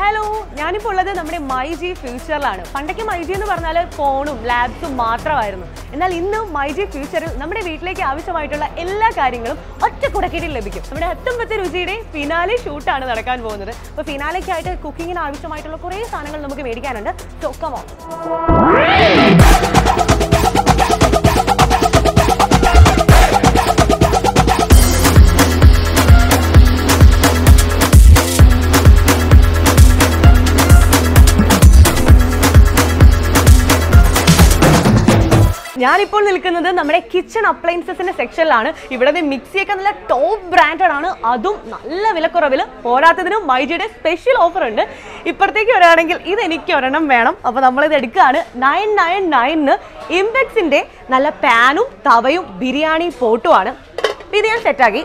Hello ഞാനിപ്പോൾ ഉള്ളത് നമ്മുടെ മൈ ജി ഫ്യൂച്ചറിലാണ് പണ്ടൊക്കെ മൈ ജി എന്ന് പറഞ്ഞാൽ ഫോണും ലാബ്സും മാത്രമായിരുന്നു. എന്നാൽ ഇന്ന് മൈ ജി ഫ്യൂച്ചറിൽ നമ്മുടെ വീട്ടിലേക്ക് ആവശ്യമായിട്ടുള്ള എല്ലാ കാര്യങ്ങളും ഒറ്റ കുടക്കീട്ടിൽ ലഭിക്കും. നമ്മുടെ അത്തമ്പത്തെ രുചിയുടെ ഫിനാലെ ഷൂട്ടാണ് നടക്കാൻ പോകുന്നത്. അപ്പോൾ ഫിനാലയ്ക്കായിട്ട് കുക്കിങ്ങിന് ആവശ്യമായിട്ടുള്ള കുറേ സാധനങ്ങൾ നമുക്ക് മേടിക്കാനുണ്ട്. സോ ഞാനിപ്പോൾ നിൽക്കുന്നത് നമ്മുടെ കിച്ചൺ അപ്ലയൻസസിന്റെ സെക്ഷനിലാണ് ഇവിടെ മിക്സിയൊക്കെ നല്ല ടോപ്പ് ബ്രാൻഡഡ് ആണ്. അതും നല്ല വിലക്കുറവിൽ പോരാത്തതിന് മൈജിയുടെ സ്പെഷ്യൽ ഓഫർ ഉണ്ട്. ഇപ്പുറത്തേക്ക് വരികയാണെങ്കിൽ ഇത് എനിക്ക് ഒരെണ്ണം വേണം. അപ്പോൾ നമ്മളിത് എടുക്കുകയാണ്. നയൻ നയൻ നയനിന് ഇംപെക്സിന്റെ നല്ല പാനും തവയും ബിരിയാണി പോട്ടുമാണ് ഇത് ഞാൻ സെറ്റാക്കി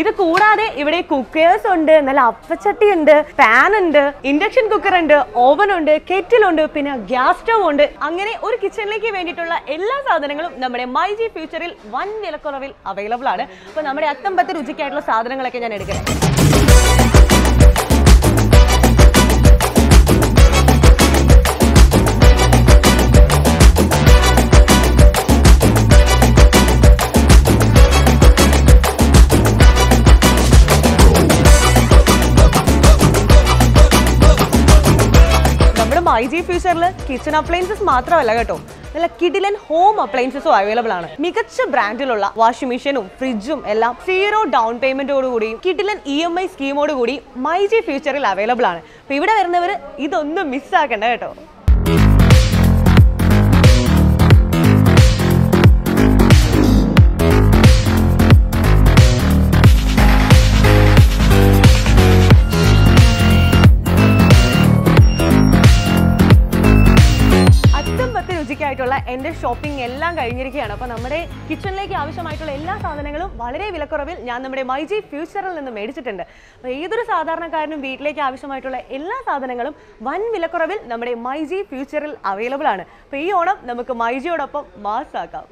ഇത് കൂടാതെ ഇവിടെ കുക്കേഴ്സ് ഉണ്ട് നല്ല അപ്പച്ചട്ടി ഉണ്ട് പാൻ ഉണ്ട് ഇൻഡക്ഷൻ കുക്കർ ഉണ്ട് ഓവൻ ഉണ്ട് കെറ്റിൽ ഉണ്ട് പിന്നെ ഗ്യാസ് സ്റ്റവ് ഉണ്ട്. അങ്ങനെ ഒരു കിച്ചണിലേക്ക് വേണ്ടിയിട്ടുള്ള എല്ലാ സാധനങ്ങളും നമ്മുടെ മൈ ജി ഫ്യൂച്ചറിൽ വൻ വിലക്കുറവിൽ അവൈലബിൾ ആണ്. അപ്പോൾ നമ്മുടെ അത്തമ്പത്ത് രുചിക്കായിട്ടുള്ള സാധനങ്ങളൊക്കെ ഞാൻ എടുക്കണം നമ്മുടെ മൈ ജി ഫ്യൂച്ചറിൽ കിച്ചൺ അപ്ലയൻസസ് മാത്രമല്ല കേട്ടോ. നല്ല കിഡിലൻ ഹോം അപ്ലയൻസസും അവൈലബിൾ ആണ്. മികച്ച ബ്രാൻഡിലുള്ള വാഷിംഗ് മെഷീനും ഫ്രിഡ്ജും എല്ലാം സീറോ ഡൗൺ പേയ്മെന്റോട് കൂടിയും കിഡിലൻ ഇ എം ഐ സ്കീമോടുകൂടി മൈ ജി ഫ്യൂച്ചറിൽ അവൈലബിൾ ആണ്. അപ്പോൾ ഇവിടെ വരുന്നവർ ഇതൊന്നും മിസ്സാക്കണ്ട കേട്ടോ. അത്തം ആയിട്ടുള്ള എന്റെ ഷോപ്പിംഗ് എല്ലാം കഴിഞ്ഞിരിക്കുകയാണ്. അപ്പോൾ നമ്മുടെ കിച്ചണിലേക്ക് ആവശ്യമായിട്ടുള്ള എല്ലാ സാധനങ്ങളും വളരെ വിലക്കുറവിൽ ഞാൻ നമ്മുടെ മൈജി ഫ്യൂച്ചറിൽ നിന്ന് മേടിച്ചിട്ടുണ്ട്. അപ്പോൾ ഏതൊരു സാധാരണക്കാരനും വീട്ടിലേക്ക് ആവശ്യമായിട്ടുള്ള എല്ലാ സാധനങ്ങളും വൻ വിലക്കുറവിൽ നമ്മുടെ മൈജി ഫ്യൂച്ചറിൽ അവൈലബിൾ ആണ്. അപ്പോൾ ഈ ഓണം നമുക്ക് മൈജിയോടൊപ്പം മാസാക്കാം.